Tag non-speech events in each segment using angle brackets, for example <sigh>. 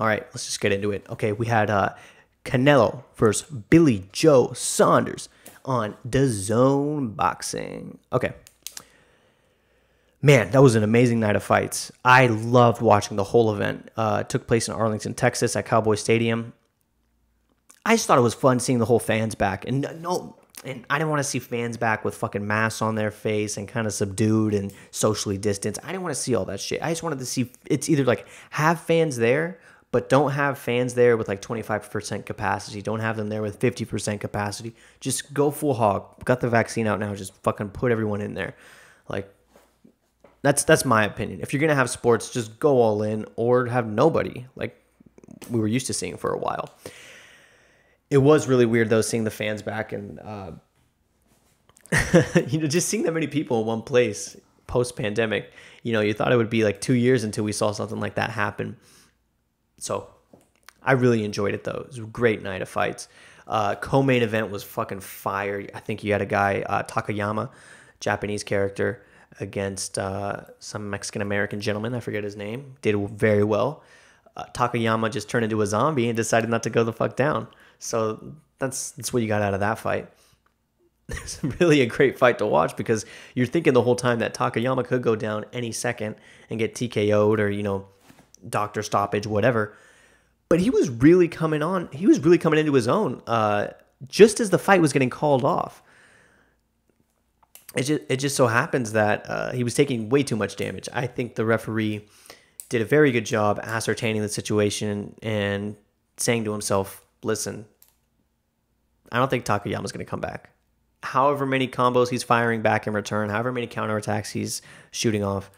All right, let's just get into it. Okay, we had uh, Canelo versus Billy Joe Saunders on DAZN Boxing. Okay. Man, that was an amazing night of fights. I loved watching the whole event. Uh, it took place in Arlington, Texas at Cowboy Stadium. I just thought it was fun seeing the whole fans back. And no, and I didn't want to see fans back with fucking masks on their face and kind of subdued and socially distanced. I didn't want to see all that shit. I just wanted to see it's either like have fans there, but don't have fans there with like 25% capacity. Don't have them there with 50% capacity. Just go full hog. Got the vaccine out now. Just fucking put everyone in there. Like that's that's my opinion. If you're gonna have sports, just go all in or have nobody, like we were used to seeing for a while. It was really weird though, seeing the fans back and uh, <laughs> you know just seeing that many people in one place post pandemic. You know, you thought it would be like two years until we saw something like that happen. So I really enjoyed it though. It was a great night of fights. Uh, co-main event was fucking fire. I think you had a guy uh, Takayama, Japanese character against uh, some Mexican American gentleman. I forget his name. Did very well. Uh, Takayama just turned into a zombie and decided not to go the fuck down. So that's that's what you got out of that fight. <laughs> It's really a great fight to watch because you're thinking the whole time that Takayama could go down any second and get TKO'd or you know doctor stoppage whatever. But he was really coming on. He was really coming into his own. Uh, just as the fight was getting called off it just it just so happens that uh, he was taking way too much damage. I think the referee did a very good job ascertaining the situation and saying to himself, "Listen, I don't think Takayama's going to come back. However many combos he's firing back in return, however many counterattacks he's shooting off,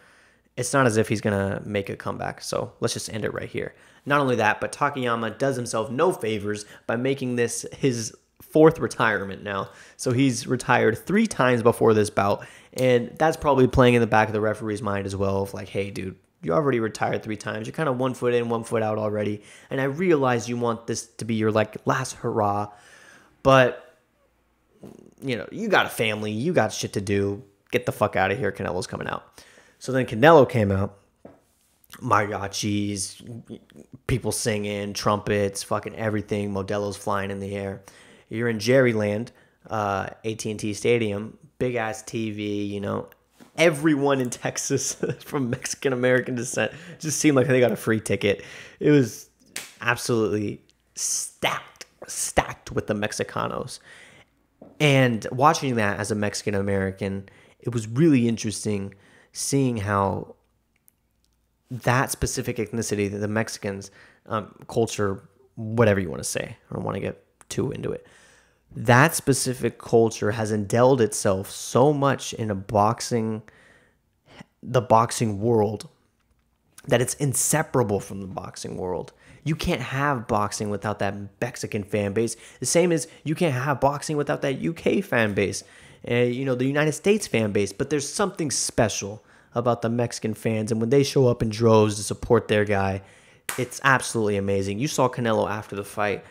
it's not as if he's going to make a comeback. So let's just end it right here. Not only that, but Takayama does himself no favors by making this his fourth retirement now. So he's retired three times before this bout. And that's probably playing in the back of the referee's mind as well of like, hey, dude, you already retired three times. You're kind of one foot in, one foot out already. And I realize you want this to be your like last hurrah. But you know, you got a family, you got shit to do. Get the fuck out of here. Canelo's coming out. So then Canelo came out. Mariachis, people singing, trumpets, fucking everything. Modelo's flying in the air. You're in Jerryland, uh, AT&T Stadium, big ass TV. You know, everyone in Texas <laughs> from Mexican American descent just seemed like they got a free ticket. It was absolutely stacked, stacked with the Mexicanos. And watching that as a Mexican American, it was really interesting seeing how that specific ethnicity, the Mexicans, um, culture, whatever you want to say, I don't want to get too into it that specific culture has indelled itself so much in a boxing the boxing world that it's inseparable from the boxing world. You can't have boxing without that Mexican fan base. The same as you can't have boxing without that UK fan base, uh, you know, the United States fan base. But there's something special about the Mexican fans, and when they show up in droves to support their guy, it's absolutely amazing. You saw Canelo after the fight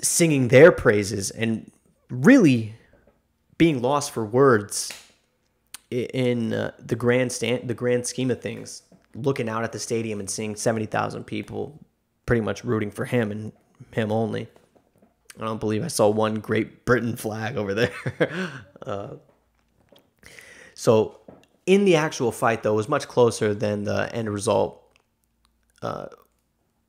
singing their praises and really being lost for words in uh, the grand stand, the grand scheme of things. Looking out at the stadium and seeing seventy thousand people, pretty much rooting for him and him only. I don't believe I saw one Great Britain flag over there. <laughs> uh, so, in the actual fight, though, it was much closer than the end result uh,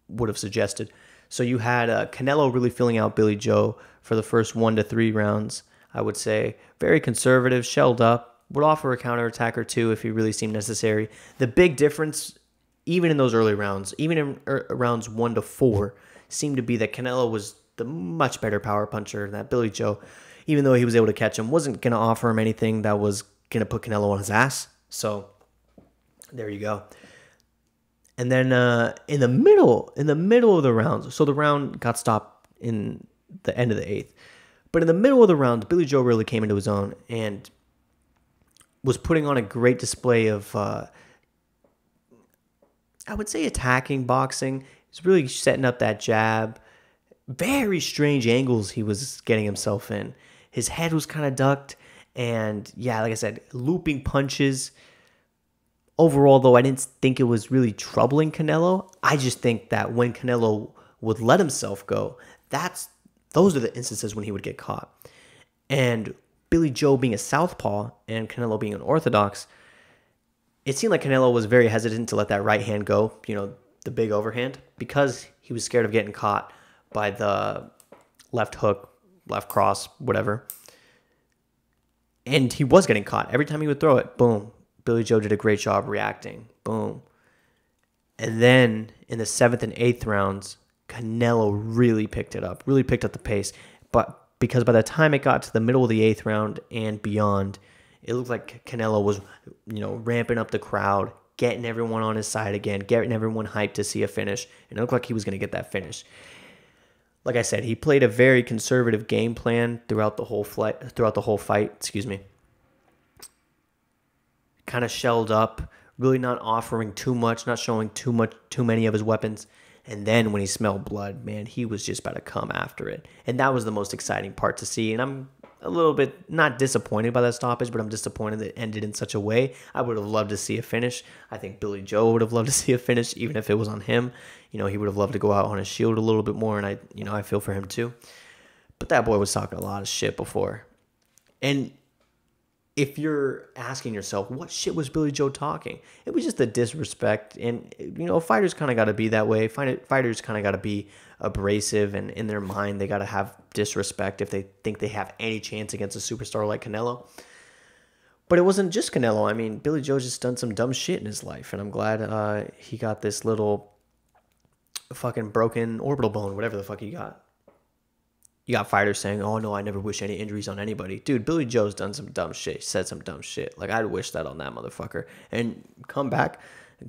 would have suggested. So you had uh, Canelo really filling out Billy Joe for the first one to three rounds. I would say very conservative, shelled up. Would offer a counterattack or two if he really seemed necessary. The big difference, even in those early rounds, even in er, rounds one to four, seemed to be that Canelo was the much better power puncher. That Billy Joe, even though he was able to catch him, wasn't going to offer him anything that was going to put Canelo on his ass. So there you go. And then uh, in the middle, in the middle of the rounds, so the round got stopped in the end of the eighth. But in the middle of the round, Billy Joe really came into his own and was putting on a great display of, uh, I would say, attacking boxing. He's really setting up that jab. Very strange angles he was getting himself in. His head was kind of ducked. And yeah, like I said, looping punches overall, though, I didn't think it was really troubling Canelo. I just think that when Canelo would let himself go, that's those are the instances when he would get caught. And Billy Joe being a southpaw and Canelo being an orthodox, it seemed like Canelo was very hesitant to let that right hand go, you know, the big overhand, because he was scared of getting caught by the left hook, left cross, whatever. And he was getting caught. Every time he would throw it, boom. Billy Joe did a great job reacting. Boom. And then in the seventh and eighth rounds, Canelo really picked it up, really picked up the pace. But because by the time it got to the middle of the eighth round and beyond, it looked like Canelo was, you know, ramping up the crowd, getting everyone on his side again, getting everyone hyped to see a finish, and it looked like he was going to get that finish. Like I said, he played a very conservative game plan throughout the whole flight, throughout the whole fight. Excuse me. Kind of shelled up, really not offering too much, not showing too much, too many of his weapons. And then when he smelled blood, man, he was just about to come after it. And that was the most exciting part to see. And I'm a little bit not disappointed by that stoppage, but I'm disappointed that it ended in such a way. I would have loved to see a finish. I think Billy Joe would have loved to <laughs> see a finish, even if it was on him. You know, he would have loved to go out on his shield a little bit more, and I, you know, I feel for him too. But that boy was talking a lot of shit before, and if you're asking yourself what shit was Billy Joe talking, it was just the disrespect, and you know, fighters kind of got to be that way. Fighters kind of got to be abrasive, and in their mind, they got to have disrespect if they think they have any chance against a superstar like Canelo. But it wasn't just Canelo. I mean, Billy Joe just done some dumb shit in his life, and I'm glad uh, he got this little fucking broken orbital bone, whatever the fuck he got you got fighters saying, "Oh no, I never wish any injuries on anybody." Dude, Billy Joe's done some dumb shit, said some dumb shit. Like I'd wish that on that motherfucker. And come back,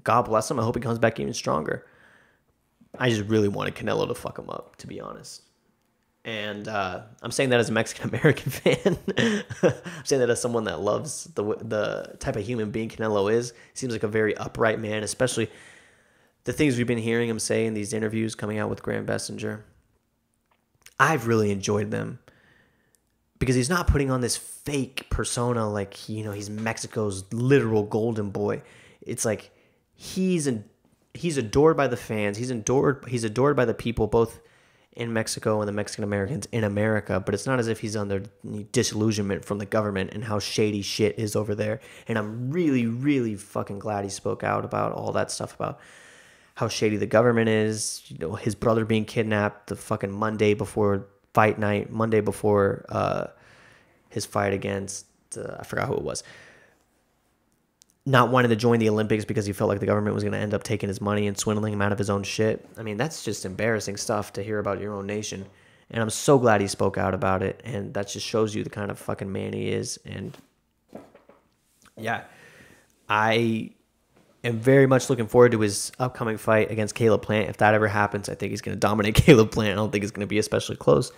God bless him. I hope he comes back even stronger. I just really wanted Canelo to fuck him up, to be honest. And uh, I'm saying that as a Mexican <laughs> American fan. <laughs> I'm saying that as someone that loves the the type of human being Canelo is. Seems like a very upright man, especially the things we've been hearing him say in these interviews coming out with Graham Bensinger I've really enjoyed them because he's not putting on this fake persona like you know he's Mexico's literal golden boy. It's like he's an, he's adored by the fans. He's adored he's adored by the people both in Mexico and the Mexican Americans in America, but it's not as if he's under disillusionment from the government and how shady shit is over there. And I'm really, really fucking glad he spoke out about all that stuff about how shady the government is. You know, his brother being kidnapped the fucking Monday before fight night, Monday before uh, his fight against uh, I forgot who it was. Not wanting to join the Olympics because he felt like the government was going to end up taking his money and swindling him out of his own shit. I mean, that's just embarrassing stuff to hear about your own nation. And I'm so glad he spoke out about it. And that just shows you the kind of fucking man he is. And yeah, I am very much looking forward to his upcoming fight against Caleb Plant. If that ever happens, I think he's going to dominate <laughs> Caleb Plant. I don't think it's going to be especially close.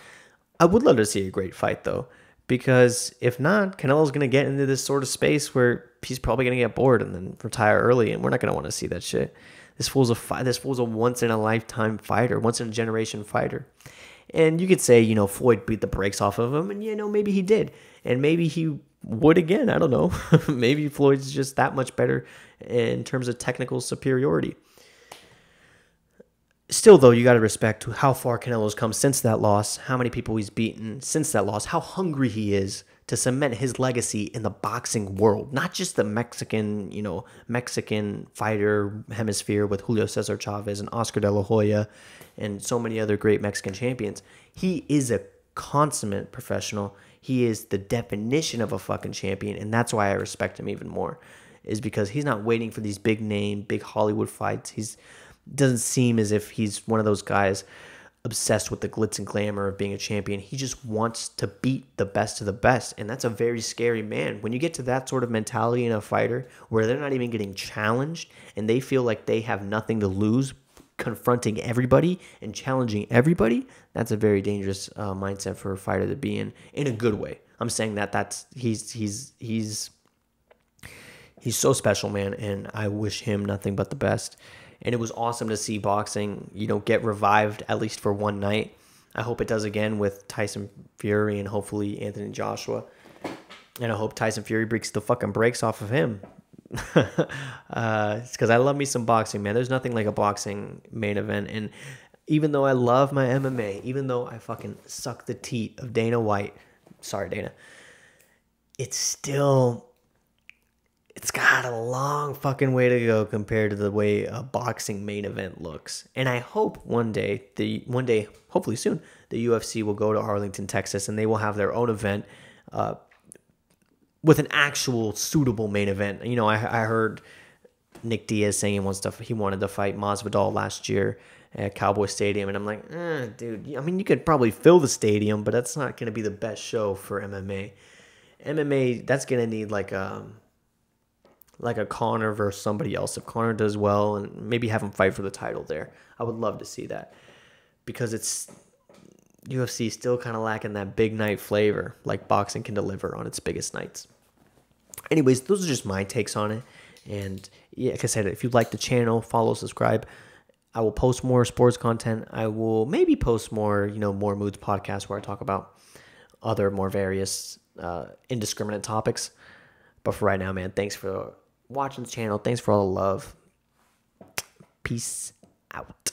I would love to see a great fight though, because if not, Canelo's going to get into this sort of space where he's probably going to get bored and then retire early, and we're not going to want to see that shit. This fool's a fight. This fool's a once in a lifetime fighter, once in a generation fighter. And you could say, you know, Floyd beat the brakes off of him, and you know, maybe he did, and maybe he would again. I don't know. <laughs> maybe Floyd's just that much better in terms of technical superiority. Still, though, you got to respect how far Canelo's come since that loss, how many people he's beaten since that loss, how hungry he is to cement his legacy in the boxing world, not just the Mexican, you know, Mexican fighter hemisphere with Julio Cesar Chavez and Oscar De La Hoya and so many other great Mexican champions. He is a consummate professional. He is the definition of a fucking champion, and that's why I respect him even more is because he's not waiting for these big name, big Hollywood fights. He's doesn't seem as if he's one of those guys obsessed with the glitz and glamour of being a champion. He just wants to beat the best of the best, and that's a very scary man. When you get to that sort of mentality in a fighter where they're not even getting challenged and they feel like they have nothing to lose confronting everybody and challenging everybody, that's a very dangerous uh, mindset for a fighter to be in in a good way. I'm saying that that's he's he's he's he's so special, man, and I wish him nothing but the best. And it was awesome to see boxing, you know, get revived at least for one night. I hope it does again with Tyson Fury and hopefully Anthony Joshua. And I hope Tyson Fury breaks the fucking brakes off of him. <laughs> uh, it's because I love me some boxing, man. There's nothing like a boxing main event. And even though I love my MMA, even though I fucking suck the teat of Dana White, sorry, Dana, it's still, it's got a long fucking way to go compared to the way a boxing main event looks. And I hope one day, the one day, hopefully soon, the UFC will go to Arlington, Texas, and they will have their own event. Uh, with an actual suitable main event. You know, I, I heard Nick Diaz saying he wants to he wanted to fight Masvidal last year at Cowboy Stadium, and I'm like, eh, dude. I mean, you could probably fill the stadium, but that's not going to be the best show for MMA. MMA that's going to need like a um, like a Conor versus somebody else. If Conor does well, and maybe have him fight for the title there, I would love to see that because it's UFC still kind of lacking that big night flavor like boxing can deliver on its biggest nights. Anyways, those are just my takes on it. And yeah, like I said, if you like the channel, follow, subscribe. I will post more sports content. I will maybe post more, you know, more moods podcasts where I talk about other more various uh, indiscriminate topics. But for right now, man, thanks for watching the channel. Thanks for all the love. Peace out.